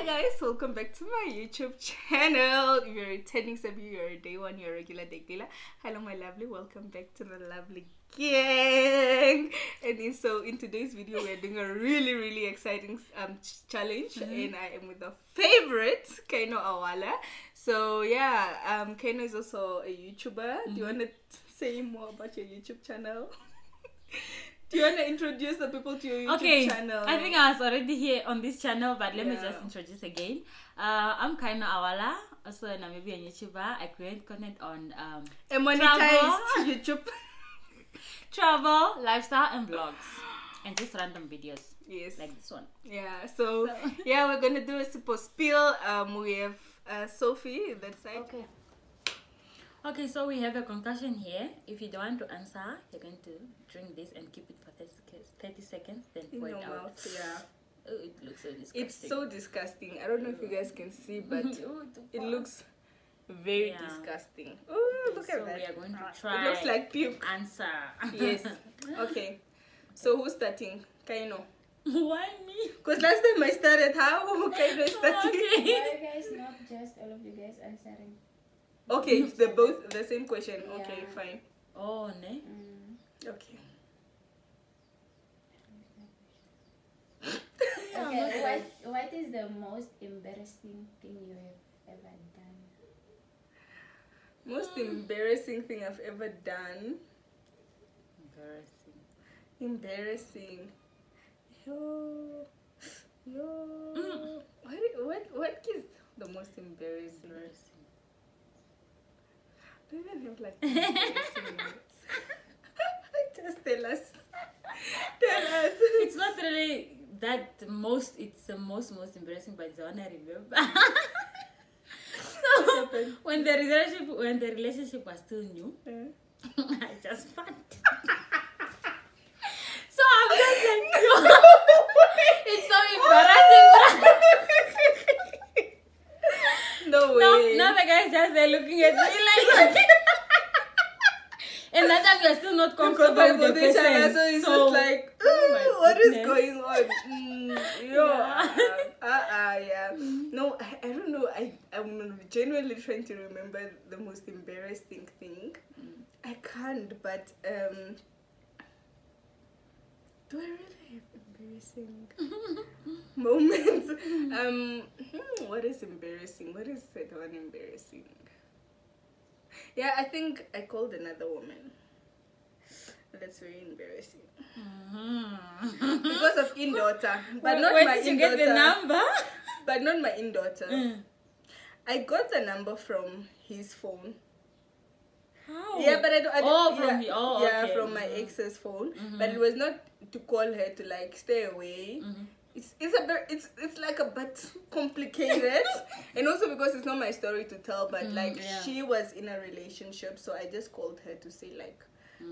Hi guys, welcome back to my YouTube channel. If you're returning sub, you're a day one, you're a regular day killer. Hello my lovely, welcome back to the lovely gang. And in, so in today's video, we're doing a really really exciting um ch- challenge, and I am with the favorite Kaino Awala. So yeah, um Kaino is also a YouTuber. Do you want to say more about your YouTube channel? Do you want to introduce the people to your YouTube okay, channel? I think I was already here on this channel, but let me just introduce again. Uh, I'm Kaino Awala, also a Namibian YouTuber. I create content on um, a monetized Travel. YouTube. travel, lifestyle, and vlogs, and just random videos Yes. like this one. Yeah, so, So- yeah, we're gonna do a sip or spill. Um, we have uh, Sophie that side. Okay. Okay, so we have a concoction here. If you don't want to answer, you're going to drink this and keep it for 30 seconds, 30 seconds then pour your it out. mouth, yeah. Oh, it looks so disgusting. It's so disgusting. I don't know if you guys can see, but Ooh, it looks very Yeah. disgusting. Oh, look so at that. we are going to try. It looks like puke. answer. Yes. Okay. So who's starting? Kaino. Why me? Because last time I started, how Kaino is starting? Okay. Why you guys not just all of you guys answering? Okay, they're both the same question. Okay, fine. Oh, ne? Mm. Okay. Okay, what what is the most embarrassing thing you have ever done? Most embarrassing thing I've ever done. Embarrassing. Embarrassing. Yo, yo. Mm. What, what, what is the most embarrassing? Embarrassing. Do you even have like? Just tell us. Tell us. It's not really that most, it's the most, most embarrassing, but it's the one I remember. So, when the relationship, when the relationship was still new, Uh, I just fun. so I'm just like, yo, it's so embarrassing. no now, way. now the guy's just there looking at me like. and that time we are still not comfortable with the person. so it's so, just like, Oh my "Ooh, what is going on? Mm, yo, Yeah. uh, uh, uh, yeah. No, I, I don't know. I, I'm genuinely trying to remember the most embarrassing thing. Mm. I can't, but um, do I really have embarrassing moments? um, hmm, what is embarrassing? What is that one embarrassing? Yeah, I think I called another woman. That's very embarrassing Mhm. because of in daughter, but Where- not where my did you in get the daughter. number? But not my in daughter. Mm. I got the number from his phone. How? Yeah, but I don't. I don't Oh, from yeah, the- oh, yeah, okay. from my Mhm. ex's phone. Mhm. But it was not to call her to like stay away. Mhm. It's it's a bit it's it's like a bit complicated, and also because it's not my story to tell. But Mm, like yeah. she was in a relationship, so I just called her to say like,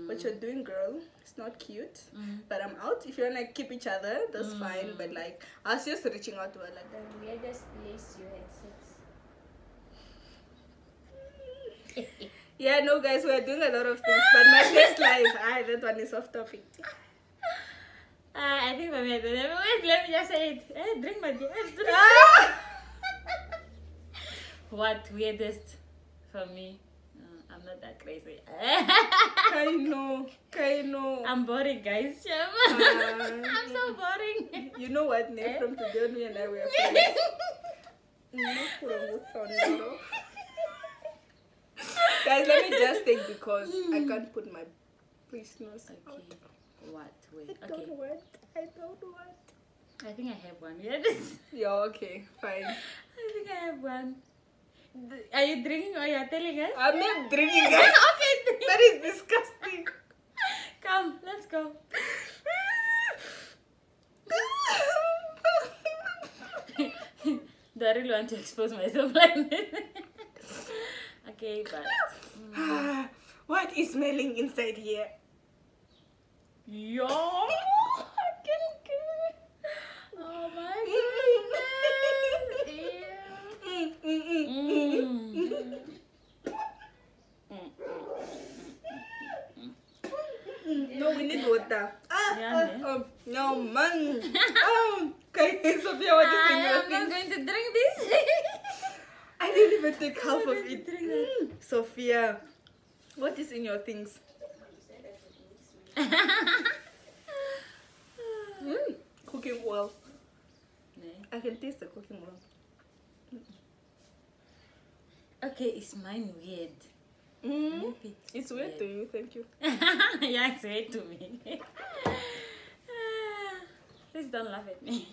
what you're doing, girl, it's not cute. Mhm. But I'm out. If you wanna keep each other, that's Mm. fine. But like I was just reaching out to her like. The weirdest place you had sex. Yeah, no, guys, we're doing a lot of things, but my next life, ah, that one is off topic. Uh, I for me, I don't. Wait, let me just say it. Eh, drink my beer. Drink. Ah! What weirdest for me? Uh, I'm not that crazy. Kaino, Kaino. I know. I'm boring, guys. Ah. I'm so boring. You know what, Ne? Eh? From today on, me and I were friends. No problem, Sondoro. Guys, let me just take because I can't put my business out. okay. What? Wait. I Okay. don't want. I don't want. I think I have one. Yes. Yeah, okay, fine. I think I have one. Are you drinking or you're telling us? I'm not drinking, okay. drink. That is disgusting. Come, let's go. Do I really want to expose myself like this? okay, but. mm. what is smelling inside here? Yo! I can't get it. Oh my goodness! Mm, mm, mm. Ew. Mm. No, we need water. Ah, Yeah, ah, ne? oh, no, man. oh, Okay, Sophia, what is in I your am not thing? going to drink this. I didn't even take half of going to it. drink that. Mm, Sophia, what is in your things? Mm, cooking oil. I can taste the cooking oil. Okay, is mine weird? Mm, Maybe it's weird to you, thank you. yeah, it's weird to me. Please don't laugh at me.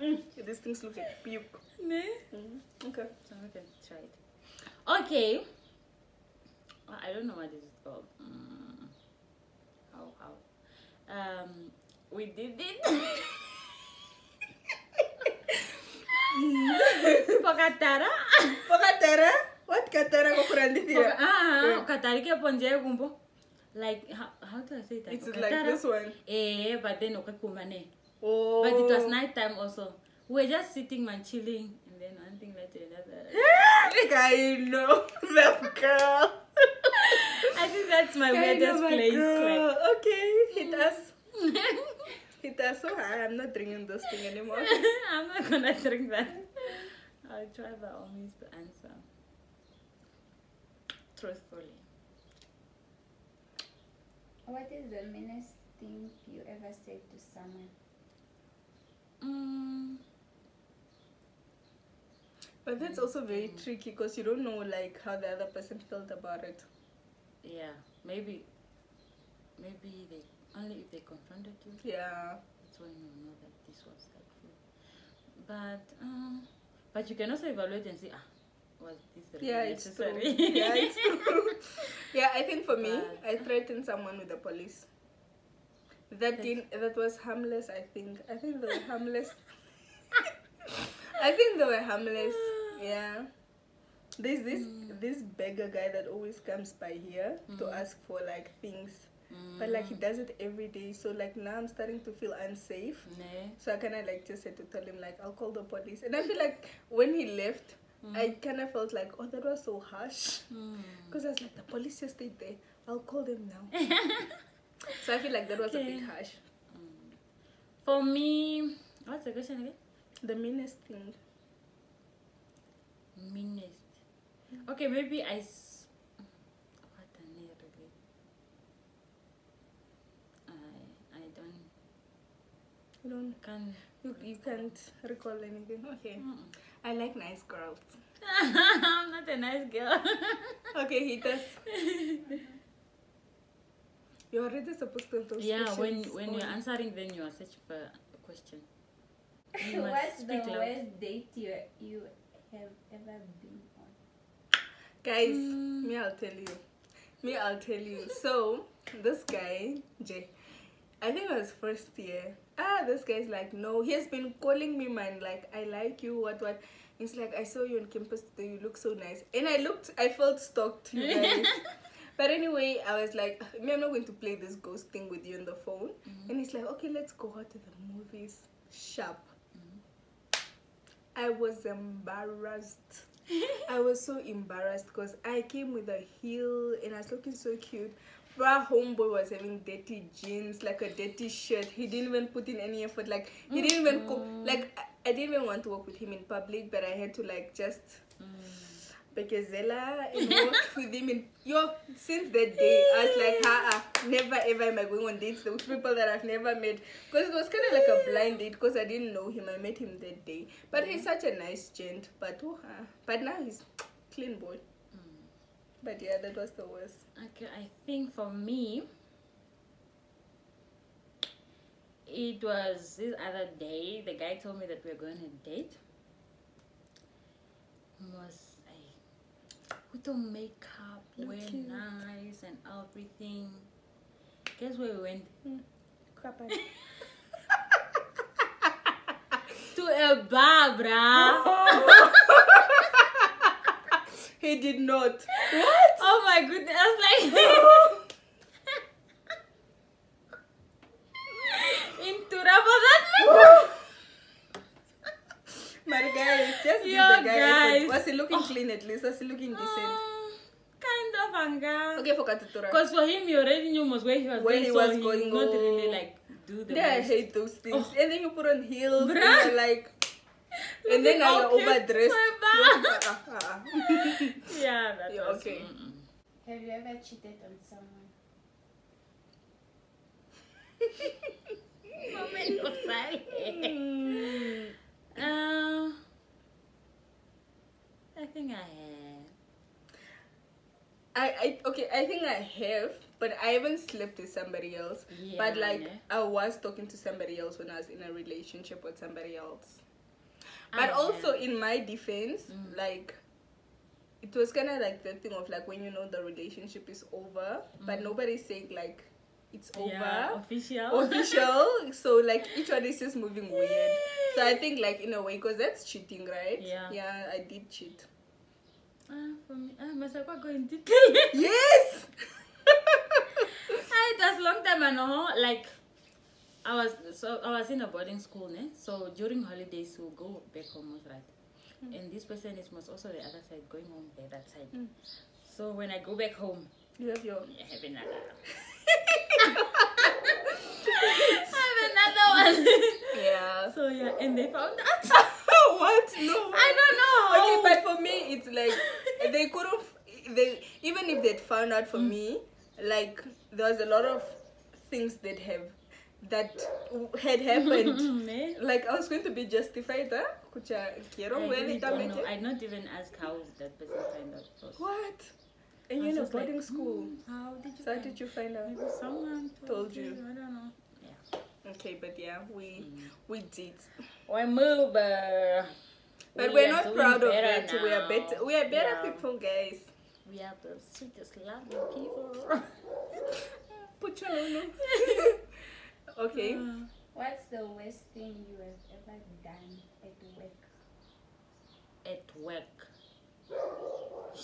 Mm, these things look like puke. No. Mm, okay. So we can try it. Okay. I don't know what this is called. Mm. How how? Um, we did it. Pokatara. Pokatara? What katara ko kurandi Poka- here? Ah, Yeah. katari ke ponje gumbo. Like how, how do I say that? It's like this one. Eh, but then okay okakumane. Oh. But it was night time also. We were just sitting and chilling, and then one thing led to another. I know girl. I think that's my I know weirdest that place. girl. Like, Okay, hit us. Hit us so high. I'm not drinking this thing anymore. I'm not gonna drink that. I'll try by all means to answer truthfully. What is the meanest thing you ever said to someone? Mm, But that's also very tricky because you don't know like how the other person felt about it. Yeah, maybe, maybe they only if they confronted you. Yeah. That's when you know that this was hurtful. But uh, but you can also evaluate and see ah, was this really Yeah, it's true. necessary? Yeah, it's true. yeah, I think for me, But- I threatened someone with the police. That didn't. That was harmless. I think. I think they were harmless. I think they were harmless. Yeah. There's this Mm. this beggar guy that always comes by here to Mm. ask for like things, but like he Mm. does it every day. So like now I'm starting to feel unsafe. Nee. So I kind of like just had to tell him like I'll call the police. And I feel like when he left, I kind of felt like oh that was so harsh. Mm. Because I was like, the police just stayed there. I'll call them now. so I feel like that was a bit harsh. Mm. For me, what's the question again? The meanest thing. Meanest. Okay, maybe I. S- what a name really. I I don't You don't. can. You, you can't recall anything. Okay. Mm. I like nice girls. I'm not a nice girl. Okay, he does. You're already supposed to have those yeah, when when you're answering, then you are searching for a question. You What's the loud. worst date you you have ever been on? Guys, Mm. me, I'll tell you. Me, I'll tell you. So, this guy, Jay, I think it was first year. Ah, this guy's like, no, he has been calling me, man, like, I like you, what, what. He's like, I saw you on campus today, you look so nice. And I looked, I felt stalked, you guys. but anyway, I was like, me, I'm not going to play this ghost thing with you on the phone. And he's like, okay, let's go out to the movies. Sharp. I was embarrassed. I was so embarrassed because I came with a heel and I was looking so cute. Bra homeboy was having dirty jeans, like a dirty shirt. He didn't even put in any effort. Like he didn't even co- mm. like I, I didn't even want to walk with him in public, but I had to like just mm. Bekezela and walk with him in yo since that day I was like ha never ever am I going on dates with people that I've never met. Because it was kind of like a blind date because I didn't know him I met him that day. But he's such a nice gent but oh, uh, but now he's clean boy but yeah that was the worst. Okay, I think for me, it was this other day. The guy told me that we were going on a date. Was Put on makeup, Look wear cute. nice and everything. Guess where we went? Hmm. crap To a bar, bruh. he did not What? oh my goodness! Like. in Tura for that my guys just give Yo, the guy effort. guys. Was he looking clean at least was he looking decent Um, kind of Anga. Okay, for Katutura. Because for him, you already knew most where he was Where going, he was he going, would not oh. really like do the Yeah, I hate those things. Oh. And then you put on heels and you're like, and then now Looking you're overdressed. cute, my You're- ah, ah, ah. Yeah, that Yeah, was okay. Have you ever cheated on someone? Moment of silence. Hmm. Uh, I think I have. I, I okay, I think I have, but I haven't slept with somebody else. Yeah, but like? I was talking to somebody else when I was in a relationship with somebody else. I But also have. in my defense, Mm. like it was kind of like the thing of like when you know the relationship is over, but Mm. nobody's saying like it's over. yeah, official. official so like each one is just moving weird so i think like in a way because that's cheating right Yeah. yeah i did cheat Ah, for me, ah, must I go in detail? yes Ah, it was long time ago. Like, I was so I was in a boarding school, ne? So during holidays we'll go back home, right? And this person is most also the other side, going home by that side. Mm. So when I go back home, you have your I have another. I have another one. yeah so yeah, and they found out. what no I don't know. okay but for me it's like they could have they even if they'd found out for mm. me like there was a lot of things that have that had happened Ne? Mm-hmm. like i was going to be justified huh? Kucha, I really don't know. que- I not even ask how that person find out. what and you're in a was just like, boarding school "Hmm, how did you? so how find did you find out Maybe someone told, Told you. I don't know. Yeah. Okay, but yeah, we we did. We move. Uh, But we we are are not proud of better it. We are better. We are better Yeah. people, guys. We are the sweetest, lovely people. Put your no, no. Okay. Uh, What's the worst thing you have ever done at work? at work.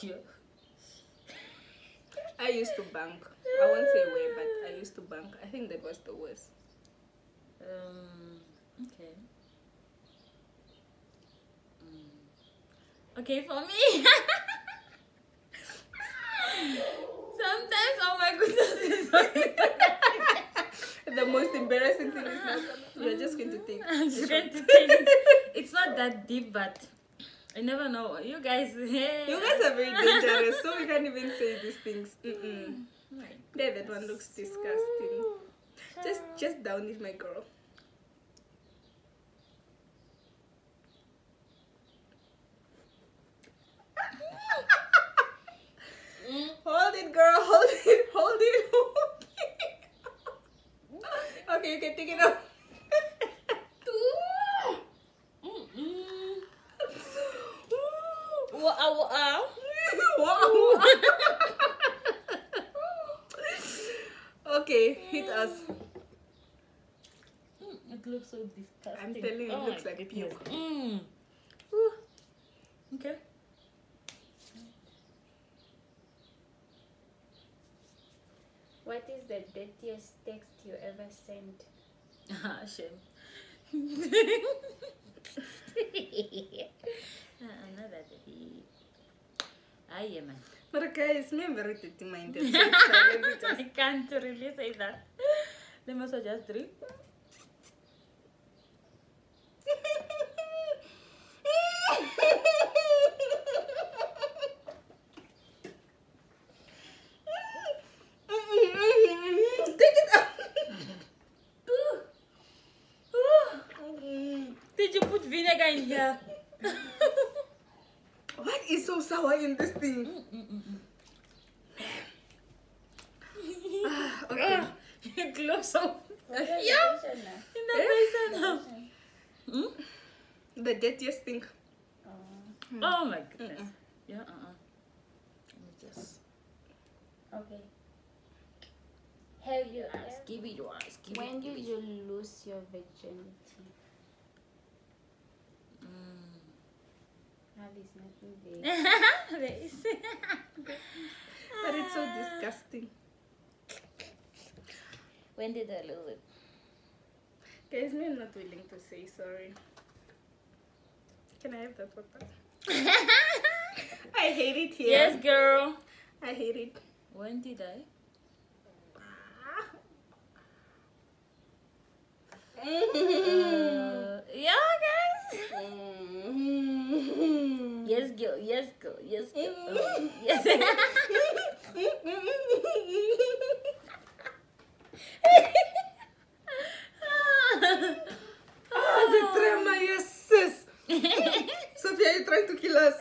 Yeah. I used to bank. I won't say where, but I used to bank. I think that was the worst. Um. Okay. Mm. Okay, for me. Sometimes, oh my goodness, The most embarrassing thing is not. You're just going to think. I'm just going to take. It's not that deep, but I never know. You guys, hey. You guys are very dangerous, so we can't even say these things. Mm-mm. There, that one looks disgusting. Just, just down it, my girl. Hold it, girl. Hold it. Hold it. okay, you can take it off. Wow, wow. wow. okay, hit us. Looks so disgusting. I'm telling you, it Oh looks like goodness. puke. Mm. Okay. What is the dirtiest text you ever sent? Ah, shame. Ah, Another day. Ah, yeah, man. But guys, me I'm very dirty minded. So it's fine, let me just- I can't really say that. Let me also just drink. Take it out. Did you put vinegar in here? What is so sour in this thing? Mm, mm, mm, ah, okay. it looks so Yeah. in the eh? face now. Hmm? The dirtiest thing. Oh, Oh my goodness. Yeah, uh-uh. Let me just okay. Have you ever, give it one. Give when it, did you lose your virginity? Now there's nothing there. But it's so disgusting. when did I lose it? Guys, me I'm not willing to say sorry. Can I have that water? I hate it here. Yes, girl. I hate it. When did I? Uh, yeah, guys. Yes, girl. Yes, girl. Yes, girl. Oh, yes. Ah, the tremor, yes, sis. Sophia, you're trying to kill us.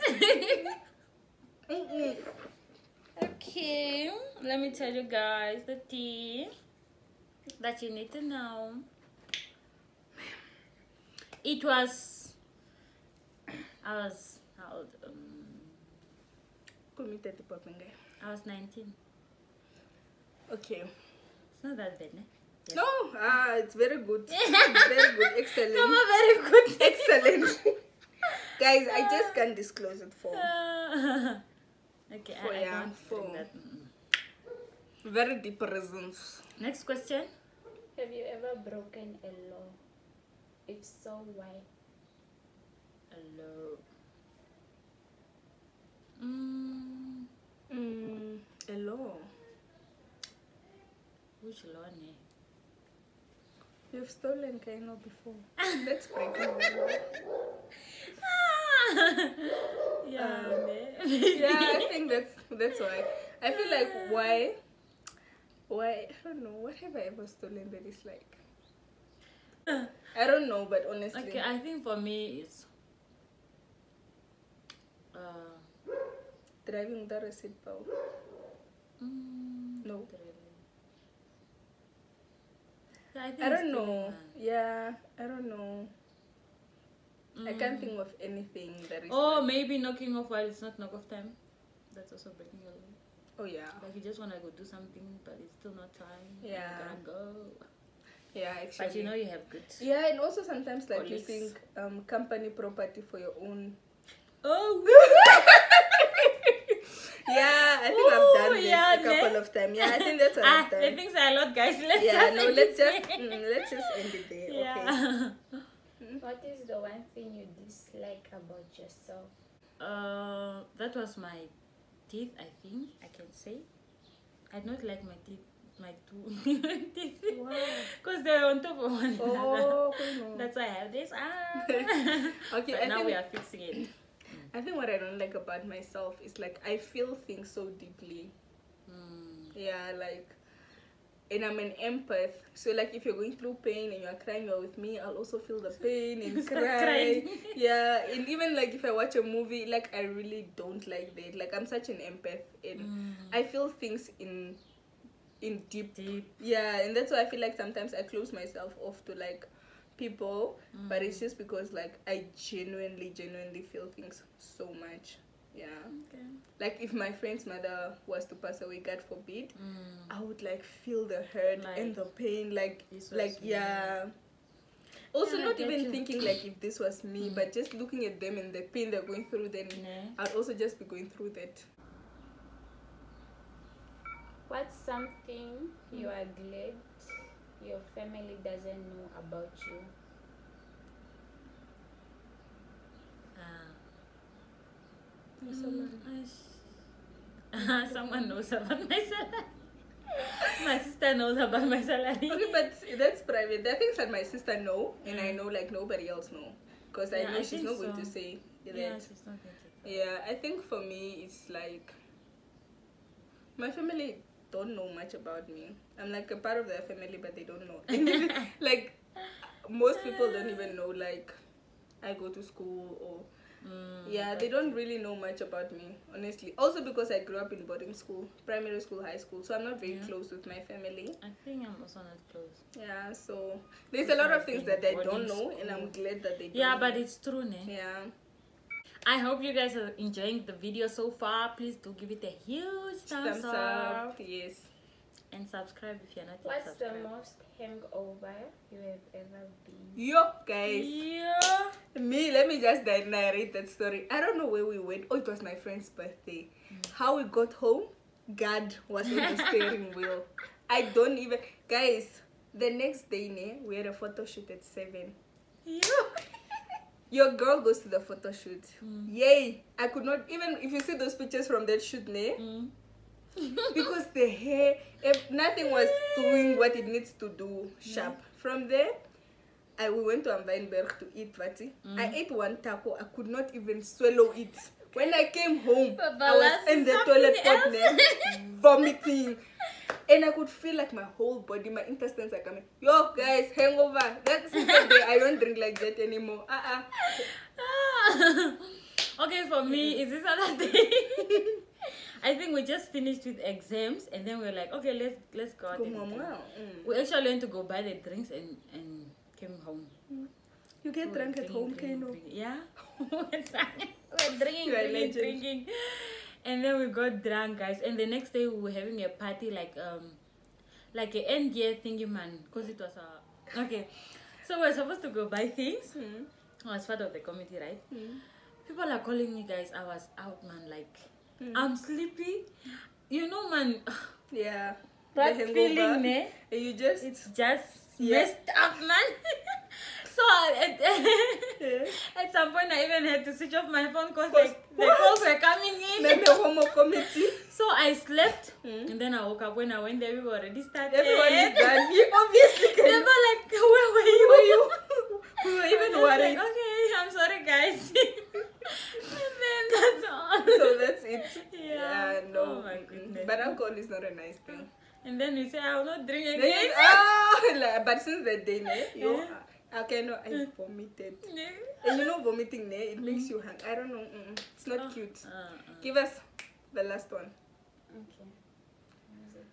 Okay, let me tell you guys the tea that you need to know. It was. I was how? Um, Committed to popping guy. I was 19. Okay. It's not that bad, ne? Yes. No, ah, it's very good. very good. Excellent. Come on, very good. Excellent. Guys, I just can't disclose it for okay, For, I, I yeah, can't for- drink that. Very deep reasons. Next question. Have you ever broken a law? If so, why? Hello. Mm, Mm, hello. Which law, ne? You've stolen Kaino before. Let's break it. yeah, Um, yeah, I think that's that's why. I feel like why, why I don't know. What have I ever stolen that is like? I don't know, but honestly, Okay, I think for me it's uh, driving without a seatbelt. mm, No. Yeah, I, I don't know. Yeah, I don't know. I can't Mm. think of anything that is. Oh, like- maybe knocking off while it's not knock off time. That's also breaking a law. oh yeah, Like you just wanna go do something, but it's still not time. Yeah. You gotta go. yeah. Actually, But you know you have good. Yeah, and also sometimes like Colleagues. using um, company property for your own. Oh. Yeah, I think I've done it yeah, a couple ne? of times. Yeah, I think that's what ah, I've the done. things are a lot, guys. Let's Yeah, no, let's just mm, let's just end it there. Okay. What is the one thing you dislike about yourself? Uh, that was my teeth. I think I can say. I don't like my teeth, my two teeth, because they're on top of one another. Oh, okay. That's why I have this. Ah. Okay, but I now think, we are fixing it. I think what I don't like about myself is like I feel things so deeply. Mm. Yeah, like, and I'm an empath. So like, if you're going through pain and you're crying, you're with me. I'll also feel the pain and cry. yeah, and even like if I watch a movie, like I really don't like that. Like I'm such an empath, and Mm. I feel things in, in deep. Deep. Yeah, and that's why I feel like sometimes I close myself off to like people, but it's just because like I genuinely, genuinely feel things so much. Yeah. Okay. Like if my friend's mother was to pass away, God forbid, Mm. I would like feel the hurt and the pain, like like me. yeah. Also, Yeah, not even you. thinking like if this was me, Mm. but just looking at them and the pain they're going through, then Ne? I'd also just be going through that. What's something you are glad your family doesn't know about you? Ah. Someone- Mm, sh- Someone knows about my salary. my sister knows about my salary. Okay, but that's private. There are things that my sister know, and I know like nobody else know, because I Yeah, know I she's think not going to so. say that. yeah, she's not going to. Yeah, I think for me it's like my family don't know much about me. I'm like a part of their family, but they don't know. like most people don't even know like I go to school or Mm, yeah, they don't really know much about me, honestly. Also because I grew up in boarding school, primary school, high school, so I'm not very Yeah. close with my family. I think I'm also not close. Yeah, so there's a lot of things that they don't know, and I'm glad that they don't Yeah, but it's true, ne? yeah. I hope you guys are enjoying the video so far. Please do give it a huge thumbs, Thumbs up. up, yes. and subscribe if you're not yet What's the subscribed. most hangover you have ever been? Yo, guys. Yeah. Me, let me just narrate that story. I don't know where we went. Oh, it was my friend's birthday. Mm. How we got home, God was on the steering wheel. I don't even. Guys, the next day, ne, we had a photo shoot at 7. Yeah. Your girl goes to the photo shoot. Mm. Yay! I could not even. If you see those pictures from that shoot, ne, Mm. because the hair, if nothing was doing what it needs to do sharp. From there, I we went to Amweinberg to eat vati. I ate one taco. I could not even swallow it. When I came home, I was in the toilet vomiting. And I could feel like my whole body, my intestines are coming. Yo, guys, hangover. That's the day I don't drink like that anymore. Uh-uh. okay, for me, is this other day? I think we just finished with exams, and then we are like, okay, let's let's go out. Go, mama. Mm. We actually went to go buy the drinks and and came home. You get We were drunk at home, drinking, drinking. Yeah, we're drinking, You are drinking, drinking, and then we got drunk, guys. And the next day we were having a party, like um, like a end year thingy, man, because it was a okay. So we're supposed to go buy things. Mm. I was part of the committee, right? Mm. People are calling me, guys. I was out, man. Like Mm. I'm sleepy. You know, man. Yeah. That feeling? And you just It's just Yeah. messed up, man. so at, at some point, I even had to switch off my phone because Cause like, the calls were coming in. The homo committee. so I slept, Mm. and then I woke up. When I went there, we were already started. Everyone is done. You obviously They were like, "Where were you?" Were you? We were even was like, worried. okay, I'm sorry, guys. and then that's all. So that's it. Yeah. no. Oh my goodness. But alcohol is not a nice thing. And then we say, I will not drink again. like, but since that day, you, Yeah. Okay, no, I vomited. And you know, vomiting, ne, it makes you hang. I don't know. Mm-mm. It's not Oh. cute. Uh, uh. Give us the last one. Okay. What is it?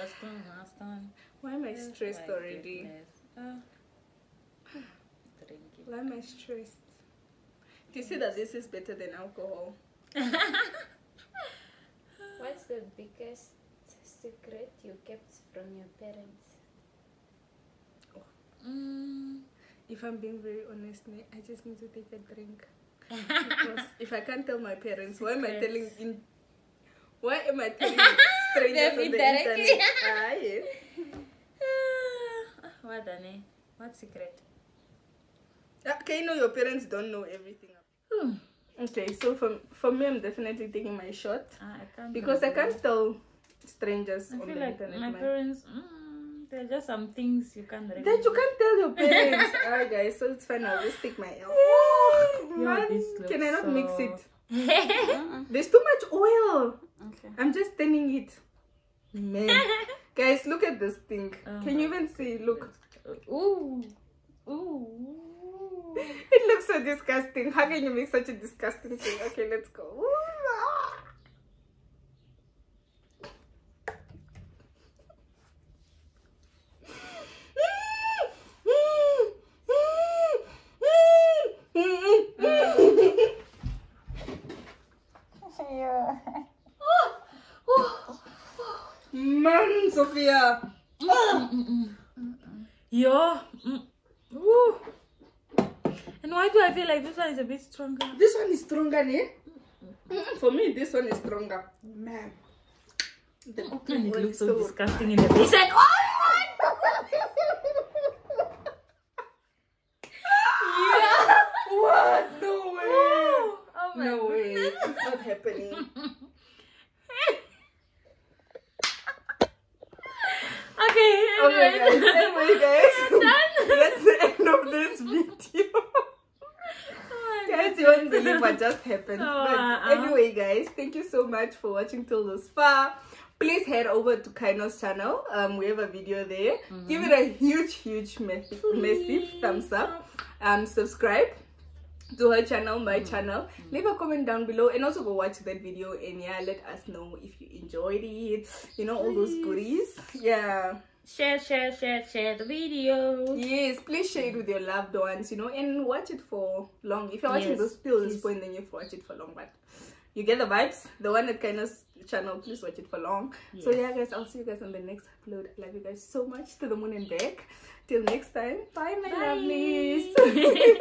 Last one, last one. Why am I stressed my already? Uh, drinking. Why am I stressed? Do you see that this is better than alcohol? What's the biggest secret you kept from your parents? Mm. If I'm being very honest, ne, I just need to take a drink. Because if I can't tell my parents, why am I telling in? Why am I telling strangers on the internet? Ah, yeah. Ah, what the name? What secret? Ah, Okay, you know your parents don't know everything. Hmm. Okay, so for for me, I'm definitely taking my shot Ah, I can't because I can't tell strangers I on feel the like internet. my man. parents. Mm, there are just some things you can't remember. That you can't tell your parents. Alright, guys, so it's fine. I'll just take my L. Oh, Yo, Man, can I not mix it? There's too much oil. Okay. I'm just turning it. Man. Guys, look at this thing. Oh Can you even see? Look. Ooh. Ooh. It looks so disgusting. How can you make such a disgusting thing? Okay, let's go. Ooh, ah. Sophia. Yo. Mm. And why do I feel like this one is a bit stronger? This one is stronger, eh? Mm, For me, this one is stronger. Man. The cooking And it looks is so disgusting in the face. And oh What? No way. Oh my No way. goodness. It's not happening. Okay, Okay, guys. anyway. Anyway, guys. done. That's the end of this video. Oh guys, you won't believe what just happened. Oh, but uh-uh. anyway, guys, thank you so much for watching till this far. Please head over to Kaino's channel. Um, we have a video there. Give it a huge, huge, massive, massive thumbs up. Um, subscribe to her channel, my channel. Leave a comment down below and also go watch that video and yeah, let us know if you enjoyed it. You know all those goodies. Yeah. Share, share, share, share the video. Yes, please share it with your loved ones, you know, and watch it for long. If you're watching Yes, till this point, then you have to watch it for long. But you get the vibes. The one that kind of channel, please watch it for long. So yeah, guys, I'll see you guys on the next upload. I love you guys so much to the moon and back. Till next time, bye, my Bye. lovelies.